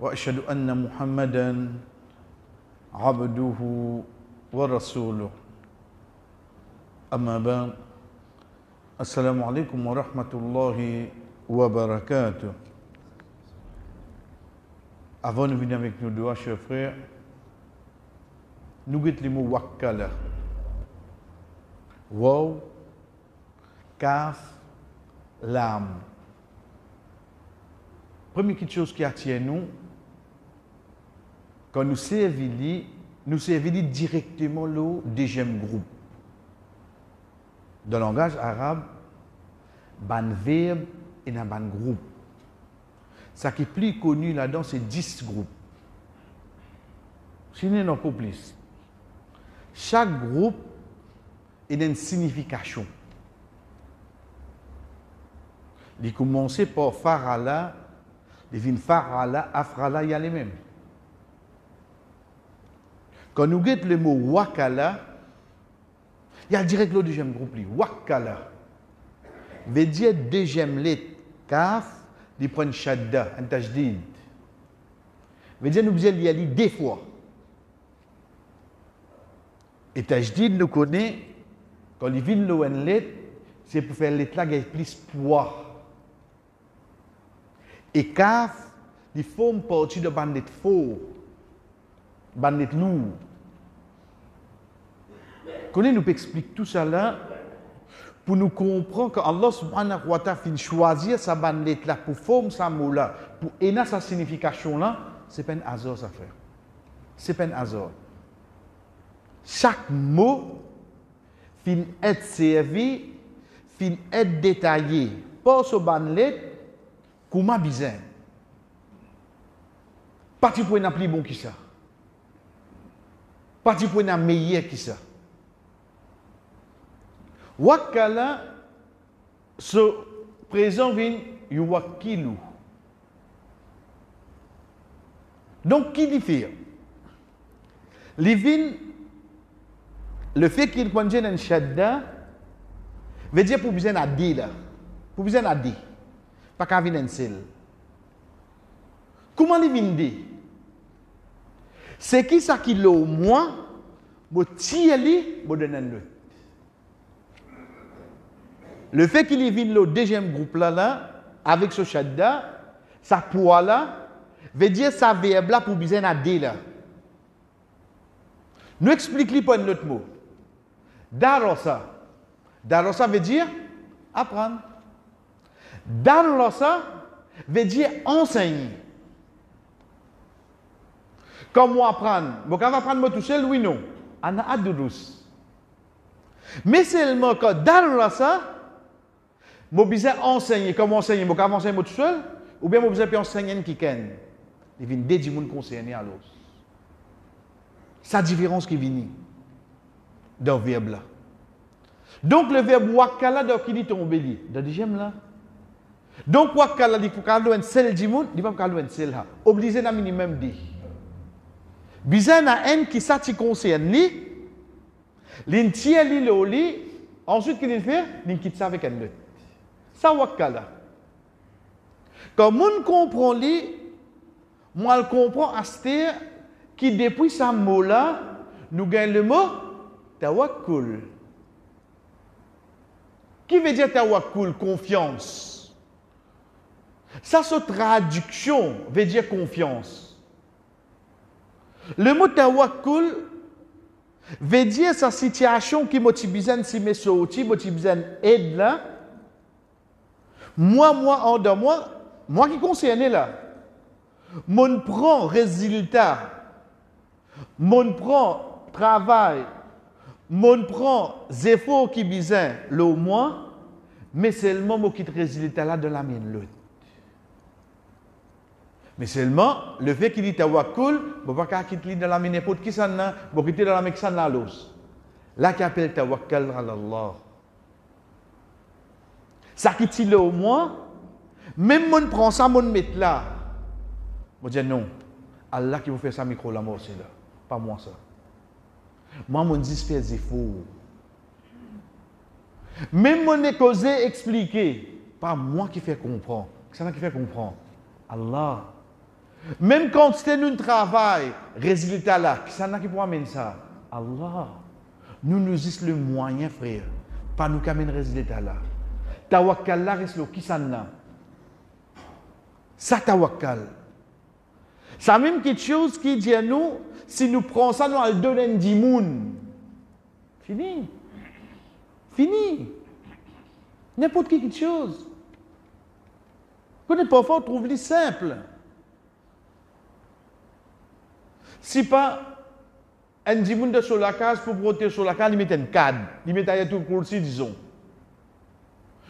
واشهد ان محمدا عبده ورسوله اما بعد السلام عليكم ورحمه الله وبركاته avant de venir avec nos doigts chers frères nous guettons les mots wakala wow kaf, l'âme. Première chose qui attire nous, quand nous servons, nous servons directement le deuxième groupe. Dans le langage arabe, ban verbe et un ban groupe. Ce qui est plus connu là-dedans, c'est 10 groupes. Sinon, non pas plus. Chaque groupe a une signification. Il commençait par Farala, il vient Farala, Afrala, il y a les mêmes. Quand nous guettons le mot Wakala, il y a direct le deuxième groupe, Wakala. Veut dire deuxième lettre, Kaf, il prend Shadda, un tajdid. Veut dire nous il y a deux fois. Et tajdid nous connaît, quand il vient le lettre, c'est pour faire lettre là, plus poids. Et kaf, ils font partie de bandit faux, bandit lourd. Connais nous explique tout ça là pour nous comprendre que Allah subhanahu wa ta'ala fin choisir sa bandit là pour former sa mot pour éna sa signification là, c'est pas un hasard ça. C'est pas un hasard. Chaque mot fin être servi, fin être détaillé. Pas ce bandit Comment bizarre Parti pour un plus bon qui ça Parti pour un meilleur qui ça Wakala se présent vient yuwakilu. Donc qui diffère? Livin le fait qu'il prenne un shadda veut dire pour besoin dire là. Pour besoin dire pas qu'à venir seul. Comment il vient C'est qui ça qui l'a au moins, me tire lui, me donne le. Le fait qu'il vienne le deuxième groupe là, là avec ce shadda, sa poids là, veut dire sa verbe là pour bien à là. Nous explique pas un autre mot. Darosa. Darosa veut dire apprendre. Darlosa veut dire enseigner. Comme moi apprendre. Bon, quand apprendre moi tout seul, oui, non. Ana adurus. Mais seulement que Darlosa, moi besoin enseigner. Comment enseigner? Moi, quand enseigner tout seul, ou bien moi besoin enseigner qui ken. Il vient dédier mon concerné à l'autre. C'est la différence qui vient dans le verbe là. Donc le verbe wakala, donc il dit tomber Dans le deuxième là. Donc, quoi kala di kalo en sel di moun, di pa kalo en sel. Obligé na minimum di. Bizan na en qui ça ti concerne li, lin li lo li, ensuite qu'il fait, lin quitte ça avec un. Ça wakala. Quand moun comprend li, moi le comprend aster qui depuis sa mot là, nous gagne le mot tawakkul. Qui veut dire tawakkul confiance? Ça, cette traduction veut dire confiance. Le mot tawakkul veut dire sa situation qui motive si me sorti, motive aide là. Moi, moi, en de moi, moi qui concerne là, mon prend résultat, mon prend travail, mon prend efforts qui besoin le moi, mais seulement moi qui résultat là de la mienne. Mais seulement, le fait qu'il dit tawakkul, ne pas quitter dans la n'importe qui ça n'a, quitter dans la mexan la l'os. Là qui appelle tawakkal à Allah. Ça qui dit au moins, même mon prend ça, mon met là. Je dis non. Allah qui vous fait ça micro la mort c'est là. Pas moi ça. Moi, mon dis fait efforts. Même mon causé expliquer. Pas moi qui fais comprendre. C'est ça qui fait comprendre. Allah. Même quand c'est un travail, résultat là, qui ça qui peut amener ça? Allah. Nous nous disons le moyen, frère, pas nous qui amène résultat là. Tawakkal reste le qui ça tawakkal. Ça même quelque chose qui dit à nous, si nous prenons ça, nous allons donner un dimoun. Fini. Fini. N'importe qui quelque chose. Connais parfois, on trouve les simple. Si pas un dimoun de sur la case pour protéger sur la case, il met un cadre, il met un tout kursi, disons.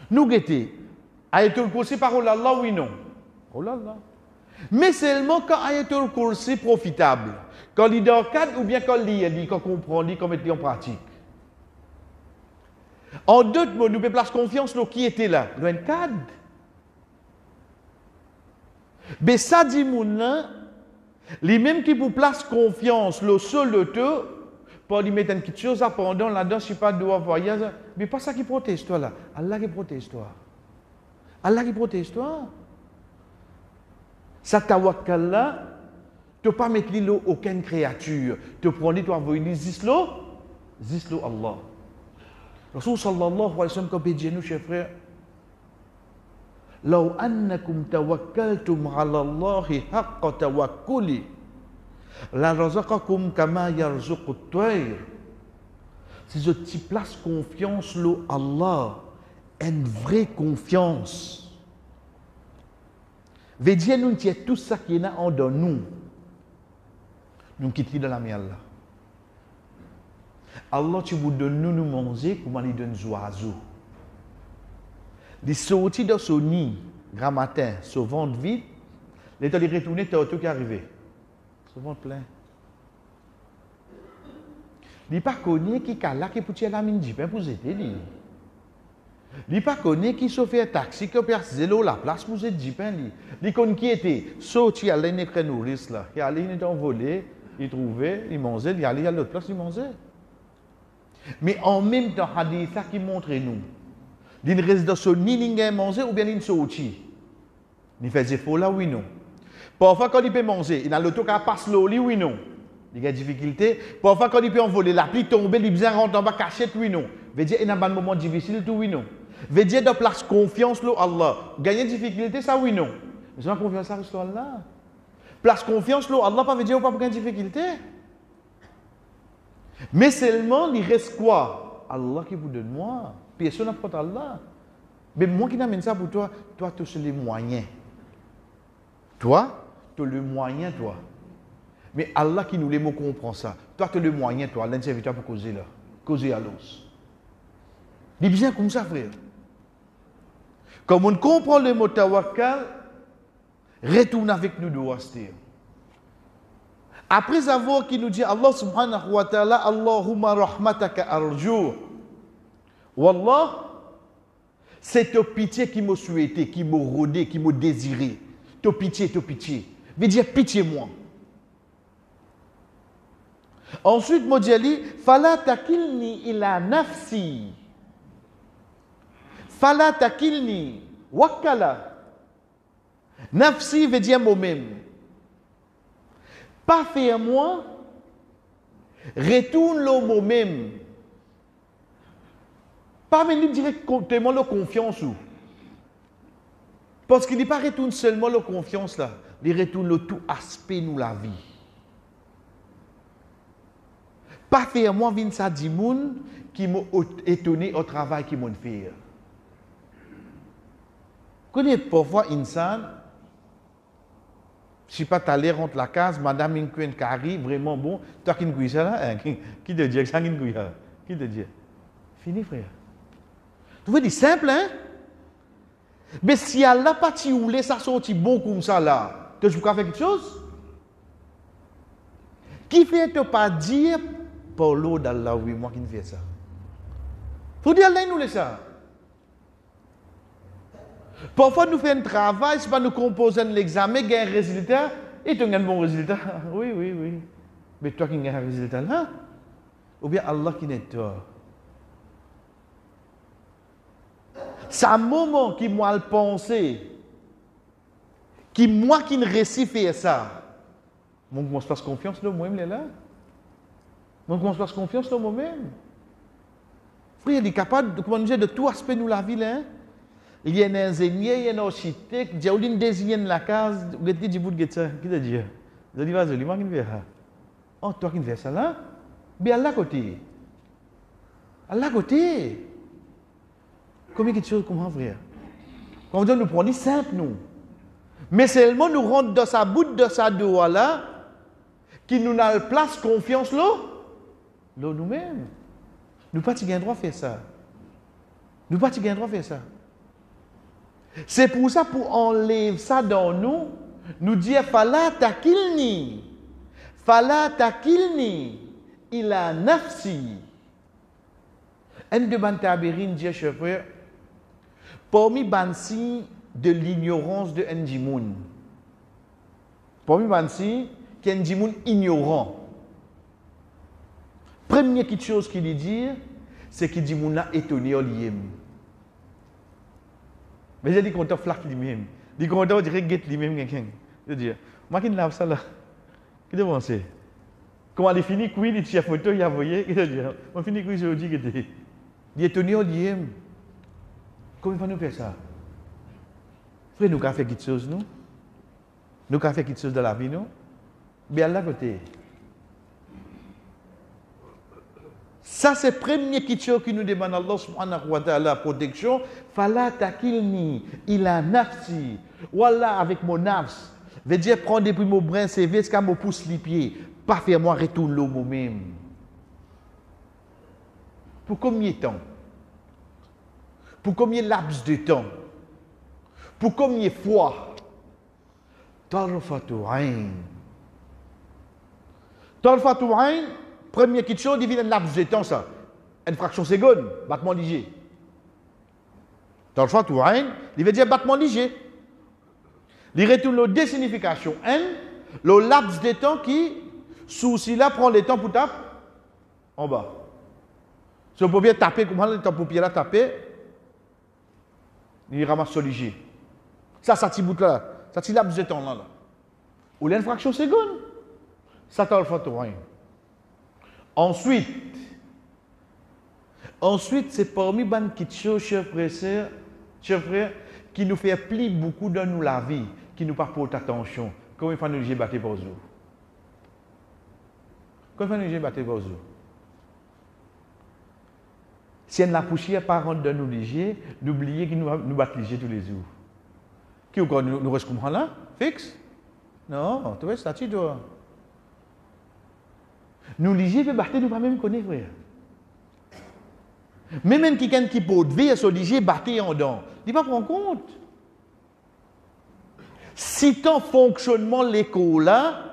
Nous guettez, ayatul kursi parole Allah, oui, non. Oh là. Mais seulement quand ayatul kursi profitable, quand il est dans le cadre ou bien quand il lit, quand on comprend, quand met en pratique. En deux mots, nous place confiance dans qui était là, dans un cadre. Mais ça dit les mêmes qui vous placent confiance, le seul de tout, pour lui mettre une petite chose à pendant là-dedans, je ne pas de voyage, mais pas ça qui protège toi là. Allah qui protège toi. Allah qui protège toi. Ça tawakkal là, tu ne pas mettre l'îlot aucune créature. Tu prends l'îlot, tu envoies l'îlot, zislo Allah. Rasul sallallahu alayhi wa sallam, comme dit nous, chers frères, لو أنكم توكلتم على الله حق توكله la razaqakum kama C'est ce type-là, confiance, l'eau Allah, une vraie confiance. Veut nous tiens tout ça qui est en dans nous. Nous quittons dans la mer Allah. Allah, tu vous donnes nous nous manger comme il donne aux oiseaux. Il sortit de son nid, grand matin, son ventre vide, il est retourné, tout qui est arrivé. Son ventre plein. Il n'est pas connu qui est là, qui peut la mine de pour aider. Il n'est pas connu qui fait un taxi, qui a zélo la place pour aider Jipin. Il connaît qui était sorti à l'année nourrice là, qui allait, il envolé, il trouvait, il mangeait, il allait à l'autre place, il mangeait. Mais en même temps, hadith ça qui montre nous d'une résidence ni ou bien sortie. Il fait des faux là, oui, non. Parfois, quand il peut manger, il a l'auto qui passe l'eau, oui, non. Il y a des difficultés. Parfois, quand il peut envoler, la pluie tombe, il besoin rentrer en bas, cacher, oui, non. Veut dire, il y a un moment difficile, tout, oui, non. Veut dire, de place confiance, l'eau, Allah. Gagner difficulté, ça, oui, non. Mais c'est confiance, ça, Allah. Place confiance, l'eau, Allah, pas veut dire, pas gagner difficulté. Mais seulement, il reste quoi? Allah qui vous donne moi. Personne n'a pas Allah. Mais moi qui n'amène ça pour toi, toi, tu as les moyens. Toi, tu le moyen, toi. Mais Allah qui nous les mots comprend ça. Toi, tu as le moyen, toi, l'interviteur pour causer là. Causer à l'os. Dis bien comme ça, frère. Comme on comprend le mot tawakkal, retourne avec nous de Wastir. Après avoir qui nous dit Allah subhanahu wa ta'ala, Allahumma rahmataka arjur. Wallah, c'est ta pitié qui m'a souhaité, qui m'a rodé, qui m'a désiré. Ta pitié, ta pitié. Veut dire pitié-moi. Ensuite, moi dit, fala takilni ila nafsi. Fala takilni. Wakala. Nafsi veut dire moi-même. Pas faire moi. Retourne le moi-même. Pas venir directement la confiance. Parce qu'il n'est pas retourne seulement la confiance là, il retourne le tout aspect nous la vie. Pas faire moi vin ça qui m'a étonné au travail qui m'a fait. Connais parfois insan je ne suis pas allé rentrer la case, madame Inkuen Kari, vraiment bon. Toi qui ne ça là, hein? qui te dit ça? Qui te dit? Fini frère. Tu veux dire simple, hein? Mais si Allah pas voulait ça sorti bon comme ça là, Tu peux faire quelque chose? Qui fait te pas dire l'eau d'Allah, oui, moi qui ne fais ça Faut dire Allah nous laisse ça. Parfois, nous faisons un travail, c'est pas nous composer l'examen, gagner un résultat, et tu as un bon résultat. Oui, oui, oui. Mais toi qui as un résultat là, ou bien Allah qui n'est toi. C'est un moment qui le penser, qui moi qui ne réussis faire ça. Je commence confiance dans moi-même là. Je commence confiance dans moi-même. Frère, il est capable de, de tout aspect de la vie là. Il y a un ingénieur, il y a un architecte, il y a un désigné la case, vous avez dit, vous avez dit, qui t'a dit Vous avez dit, vas-y, moi qui ne ça. Oh, toi qui ne ça là Bien à côté. À côté. Combien de choses comment frère Quand on dit nous prendre simple nous. Mais seulement nous rentre dans sa bout de sa doigt là, qui nous n'a place confiance là, là nous-mêmes. Nous pas le droit de faire ça. Nous pas le droit de faire ça. C'est pour ça, pour enlever ça dans nous, nous dire Fala takilni. Fala takilni. Il a nafsi. Un de Bantabirin dit, chauffeur, parmi Bansi de l'ignorance de Ndjimoun. Parmi Bansi, qui est Ndjimoun ignorant. Première chose qu'il dit, c'est qu'il dit Mouna étonné au mais j'ai dit qu'on t'a flac lui-même. Dit qu'on t'a dirait guette lui-même quelqu'un. Je dis, moi qui ne lave ça là. Qu'est-ce que pensez Comment il finit, oui, il tient photo, il a envoyé. Qu'est-ce que je dis On finit, oui, je dis que tu Il est au lien. Comment il nous faire ça? Frère, nous avons fait quelque chose, nous Nous avons fait quelque chose dans la vie, nous Bien là côté. Ça, c'est la première question qui nous demande Allah subhanahu wa ta'ala, protection. Fala takilni, ila nafsi. Voilà, avec mon nafs. Veut dire, prendre depuis mon brin, c'est vite qu'à me pousse les pieds. Pas faire moi retourner l'eau moi-même. Pour combien de temps? Pour combien de laps de temps? Pour combien de fois? Tarfatu. Tarfatu ayn, Première chose, il vient un laps de temps, ça. Une fraction seconde, battement léger. Tout rien, il veut dire battement léger. Il retourne le deux significations. Un, le laps de temps qui, sous là, prend le temps pour taper en bas. Si on bien taper, comment le temps pour taper, il ramasse le léger. Ça, ça petit bout là, ça petit laps de là. Ou une fraction seconde, ça t'a le tout rien. Ensuite, ensuite c'est parmi petites choses, chers frères, chers frères, qui nous fait plier beaucoup dans nous la vie, qui nous pas porte attention. Comment il faut nous battre pour vous Comment il faut nous battre pour vous Si on la poussière par rendre dans nous léger, n'oubliez que nous, nous léger tous les jours. Qui nous, nous, nous comme là? Fixe? Non, tu vois, statut toi. Nous lisons le battre, nous pas même connaître, frère. Même quelqu'un qui peut vivre sur liger, battre en dedans, il ne pas prendre compte. Si ton fonctionnement l'école là,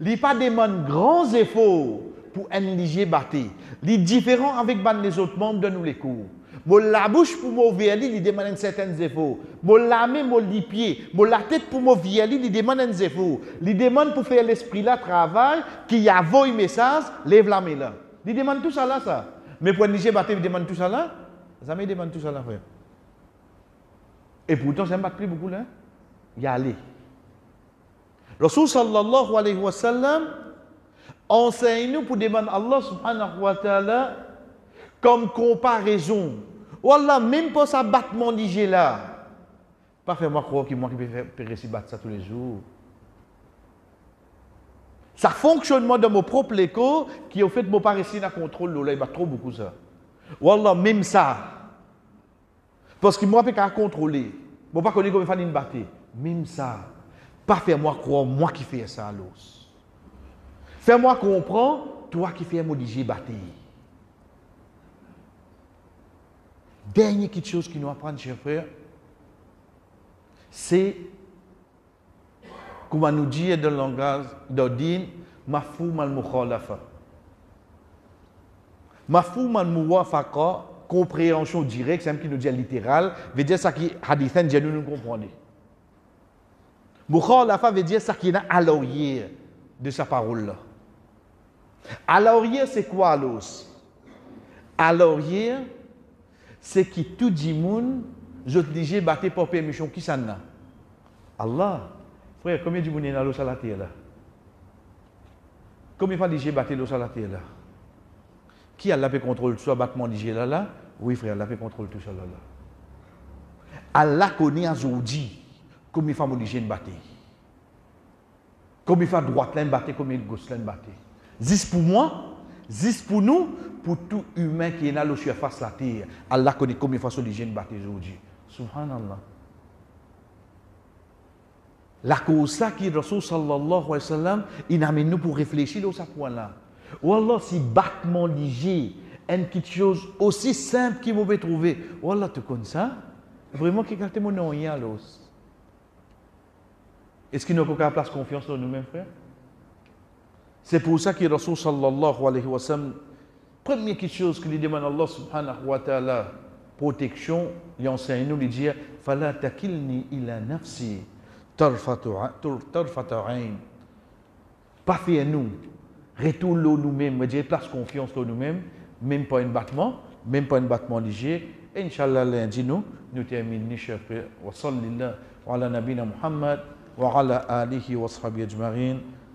il pas demande grands efforts pour un liger battre. Il est différent avec les autres membres de nous les cours. Mon la bouche pour mon viali, il demande certains efforts. Mon la main, mon les pieds, mon la tête pour mon viali, il demande un efforts. Il demande pour faire l'esprit là travail, qui a un message, lève la main là. Il demande tout ça là, ça. Mais pour Niger battre, il demande tout ça là? Ça me demande tout ça là, frère. Et pourtant, ça ne pas plus beaucoup là. Il y a allé. Rasul sallallahu alayhi wa sallam enseigne-nous pour demander Allah subhanahu wa ta'ala comme comparaison. Voilà, même pas ça battement d'IG là. Pas faire moi croire que moi qui peux réussir battre ça tous les jours. Ça fonctionnement de mon propre écho qui au fait mon pas réussir à contrôler là, il bat trop beaucoup ça. Voilà, même ça. Parce que moi je peux contrôler. Je ne pas connaître comment faire une battre. Même ça. Pas faire moi croire moi qui fais ça à l'os. Fais-moi comprendre toi qui fais mon DJ battre. Dernière chose qui nous apprend, chers frères, c'est Comment nous dire dans le langage d'Odin, mafhum al-mukhalafa. Mafhum al-muwafaqa, compréhension directe, c'est un qui nous dit littéral, veut dire ça qui hadithan dit nous nous comprenons. Mukhalafa veut dire ça qui est à l'arrière de sa parole l'arrière, c'est quoi l'os l'arrière, c'est qui tout dit moun, je te dis, battre pour permission, qui ça n'a Allah. Frère, combien de monde est dans l'eau à la terre là? Combien de fois j'ai battu l'eau à la terre là? Qui a la paix contrôle soit battement d'IG là là? Oui frère, la paix contrôle tout ça là là. Allah connaît aujourd'hui combien de fois j'ai battu. Combien de fois droite là battu, combien de gauche là battu. Zis pour moi, zis pour nous, pour tout humain qui est dans l'eau face la terre. Allah connaît combien de fois j'ai battu aujourd'hui. Subhanallah. La cause qui Rasul sallallahu alayhi wa sallam, il amène nous pour réfléchir à ce point-là. Wallah, si battement léger, une petite chose aussi simple qu'il pouvait trouver. Wallah, tu connais ça? Vraiment, quelqu'un te mon rien Est-ce qu'il nous pas place confiance en nous-mêmes, frère? C'est pour ça que Rasul sallallahu alayhi wa sallam, première chose qu'il demande à Allah subhanahu wa ta'ala, protection, il enseigne nous, il dit, Fala takilni ila nafsi. Pas faire nous. Retourne nous-mêmes. Je place confiance en nous-mêmes. Même pas un battement. Même pas un battement léger. Inch'Allah, lundi, nous, nous terminons, chers frères. Wa sallallahu ala nabina Muhammad wa ala alihi wa sahbihi ajma'in.